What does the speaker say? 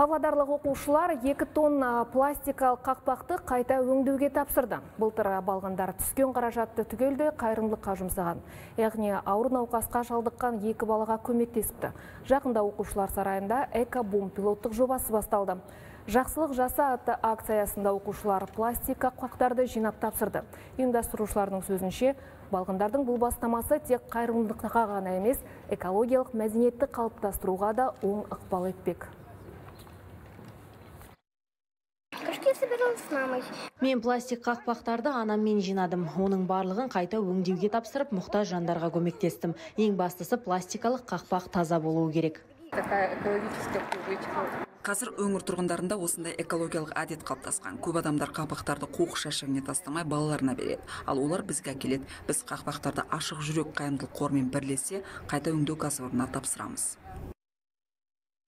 Павлодарлық оқушылар 2 тонна пластикалық қақпақты қайта өңдеуге тапсырды. Былтыр балғындар түскен қаражатты түгелді қайырымдылыққа жұмсаған. Яғни ауыр науқасқа шалдыққан екі балаға көмектесіпті. Жақында оқушылар сарайында экобум пилоттық жобасы басталды. Жақсылық жаса атты акциясында оқушылар пластик қақпақтарды жинап тапсырды. Ұйымдастырушылардың сөзінше, балғындардың бұл бастамасы тек қайырымдылыққа ғана емес, экологиялық мәдениетті қалыптастыруға да оң ықпал етпек. Мен пластик қақпақтарды анаммен жинадым. Оның барлығын қайта өңдеуге тапсырып, мұқтаж жандарға көмектестім. Ең бастысы пластикалық қақпақ таза болуы керек. такая экологическая привычка. қазір өңір тұрғындарында осындай экологиялық әдет қалыптасқан көп адамдар қақпақтарды қоқыс жәшігіне тастамай балаларына береді ал олар бізге әкеледі біз қақпақтарды ашық жүрек қайырымдылық қорымен бірлесе қайта өңдеу кәсіпорнына тапсырамыз